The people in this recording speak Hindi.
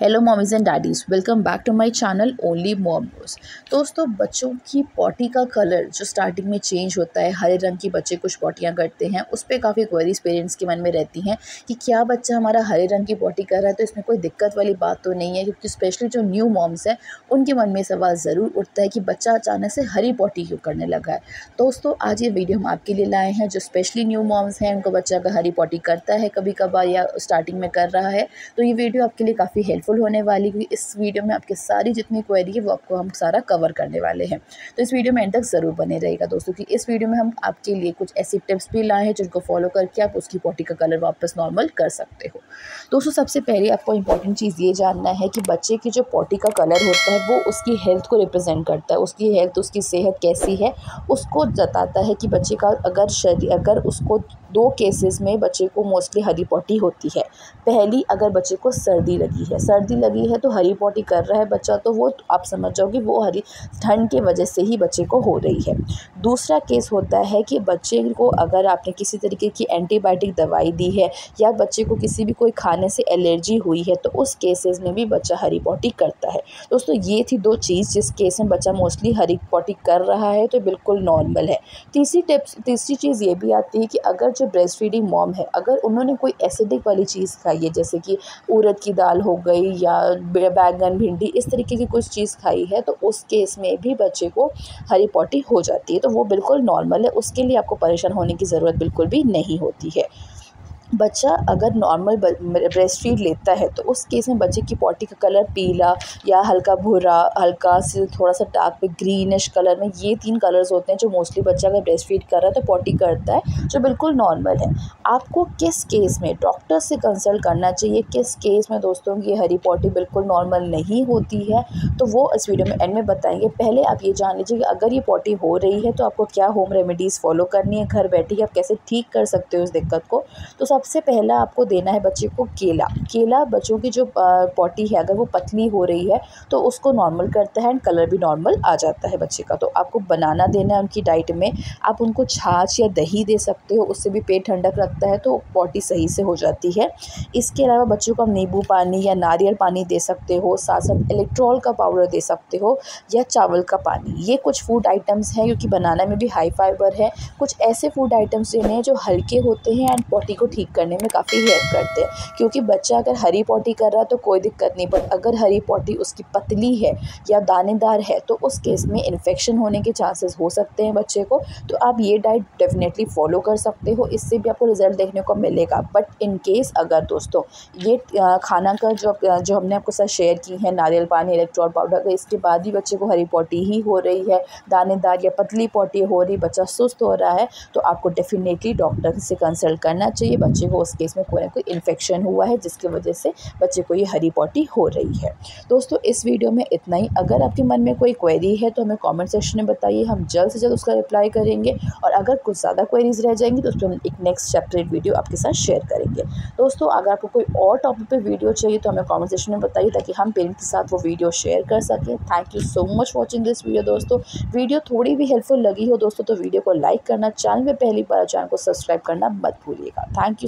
Hello mommies and daddies welcome back to my channel only momos दोस्तों, बच्चों की पॉटी का कलर जो स्टार्टिंग में चेंज होता है, हरे रंग की बच्चे कुछ पॉटियाँ करते हैं, उस पर काफ़ी क्वेरीज पेरेंट्स के मन में रहती हैं कि क्या बच्चा हमारा हरे रंग की पॉटी कर रहा है तो इसमें कोई दिक्कत वाली बात तो नहीं है, क्योंकि स्पेशली जो न्यू मॉम्स हैं, उनके मन में सवाल ज़रूर उठता है कि बच्चा अचानक से हरी पॉटी क्यों करने लगा है। दोस्तों, आज ये वीडियो हम आपके लिए लाए हैं, जो स्पेशली न्यू मॉम्स हैं, उनको बच्चा अगर हरी पॉटी करता है कभी कभार या स्टार्टिंग में कर रहा है तो ये वीडियो आपके लिए काफ़ी हेल्प हेल्पफुल होने वाली हुई इस वीडियो में आपकी सारी जितनी क्वेरी है, वो आपको हम सारा कवर करने वाले हैं। तो इस वीडियो में एंड तक ज़रूर बने रहेगा दोस्तों, कि इस वीडियो में हम आपके लिए कुछ ऐसी टिप्स भी लाए हैं, जिनको फॉलो करके आप उसकी पॉटी का कलर वापस नॉर्मल कर सकते हो। दोस्तों, सबसे पहले आपको इंपॉर्टेंट चीज़ ये जानना है कि बच्चे की जो पॉटी का कलर होता है, वो उसकी हेल्थ को रिप्रेजेंट करता है। उसकी हेल्थ उसकी सेहत कैसी है, उसको जताता है कि बच्चे का अगर शरीर, अगर उसको दो केसेस में बच्चे को मोस्टली हरी पॉटी होती है। पहली, अगर बच्चे को सर्दी लगी है, सर्दी लगी है तो हरी पॉटी कर रहा है बच्चा तो वो, आप समझ जाओगे, वो हरी, ठंड के वजह से ही बच्चे को हो रही है। दूसरा केस होता है कि बच्चे को अगर आपने किसी तरीके की एंटीबायोटिक दवाई दी है या बच्चे को किसी भी कोई खाने से एलर्जी हुई है तो उस केसेस में भी बच्चा हरी पॉटी करता है। दोस्तों, ये थी दो चीज़ जिस केस में बच्चा मोस्टली हरी पॉटी कर रहा है तो बिल्कुल नॉर्मल है। तीसरी टिप्स तीसरी चीज़ ये भी आती है कि अगर जो ब्रेस्ट फीडिंग मॉम है, अगर उन्होंने कोई एसिडिक वाली चीज़ खाई है, जैसे कि उड़द की दाल हो गई या बैंगन, भिंडी, इस तरीके की कुछ चीज़ खाई है तो उस केस में भी बच्चे को हरी पॉटी हो जाती है तो वो बिल्कुल नॉर्मल है, उसके लिए आपको परेशान होने की ज़रूरत बिल्कुल भी नहीं होती है। बच्चा अगर नॉर्मल ब्रेस्ट फ़ीड लेता है तो उस केस में बच्चे की पॉटी का कलर पीला या हल्का भूरा, हल्का से थोड़ा सा डार्क पे ग्रीनिश कलर में ये तीन कलर्स होते हैं जो मोस्टली बच्चा अगर ब्रेस्ट फ़ीड कर रहा है तो पॉटी करता है, जो बिल्कुल नॉर्मल है। आपको किस केस में डॉक्टर से कंसल्ट करना चाहिए, किस केस में दोस्तों ये हरी पॉटी बिल्कुल नॉर्मल नहीं होती है तो वो इस वीडियो में एंड में बताएँगे। पहले आप ये जान लीजिए कि अगर ये पॉटी हो रही है तो आपको क्या होम रेमेडीज़ फॉलो करनी है, घर बैठे आप कैसे ठीक कर सकते हो उस दिक्कत को। तो सबसे पहला आपको देना है बच्चे को केला। केला बच्चों की जो पॉटी है, अगर वो पतली हो रही है तो उसको नॉर्मल करता है एंड कलर भी नॉर्मल आ जाता है बच्चे का। तो आपको बनाना देना है उनकी डाइट में। आप उनको छाछ या दही दे सकते हो, उससे भी पेट ठंडक रखता है तो पॉटी सही से हो जाती है। इसके अलावा बच्चों को आप नींबू पानी या नारियल पानी दे सकते हो साथ साथ इलेक्ट्रॉल का पाउडर दे सकते हो, या चावल का पानी। ये कुछ फ़ूड आइटम्स हैं, क्योंकि बनाना में भी हाई फाइबर है। कुछ ऐसे फ़ूड आइटम्स देने हैं जो हल्के होते हैं एंड पॉटी को ठीक करने में काफ़ी हेल्प करते हैं। क्योंकि बच्चा अगर हरी पॉटी कर रहा है तो कोई दिक्कत नहीं बट अगर हरी पॉटी उसकी पतली है या दानेदार है तो उस केस में इन्फेक्शन होने के चांसेस हो सकते हैं बच्चे को। तो आप ये डाइट डेफिनेटली फॉलो कर सकते हो, इससे भी आपको रिज़ल्ट देखने को मिलेगा। बट इन केस अगर दोस्तों, ये खाना का जो जो हमने आपको साथ शेयर की है, नारियल पानी इलेक्ट्रॉल पाउडर इसके बाद ही बच्चे को हरी पॉटी ही हो रही है, दानेदार या पतली पॉटी हो रही, बच्चा सुस्त हो रहा है तो आपको डेफिनेटली डॉक्टर से कंसल्ट करना चाहिए, बच्चे को उस केस में कोई ना कोई इन्फेक्शन हुआ है, जिसकी वजह से बच्चे को ये हरी पॉटी हो रही है। दोस्तों, इस वीडियो में इतना ही। अगर आपके मन में कोई क्वेरी है तो हमें कॉमेंट सेक्शन में बताइए। हम जल्द से जल्द उसका रिप्लाई करेंगे और अगर कुछ ज़्यादा क्वेरीज रह जाएँगी तो उस पर हम एक नेक्स्ट सेपरेट वीडियो आपके साथ शेयर करेंगे। दोस्तों, अगर आपको कोई और टॉपिक पर वीडियो चाहिए तो हमें कॉमेंट सेक्शन में बताइए, ताकि हम पेरेंट्स के साथ वो वीडियो शेयर कर सकें। Thank you so much watching this video दोस्तों। वीडियो थोड़ी भी हेल्पफुल लगी हो, दोस्तों तो वीडियो को लाइक करना चैनल में पहली बार चैनल को सब्सक्राइब करना मत भूलिएगा। Thank you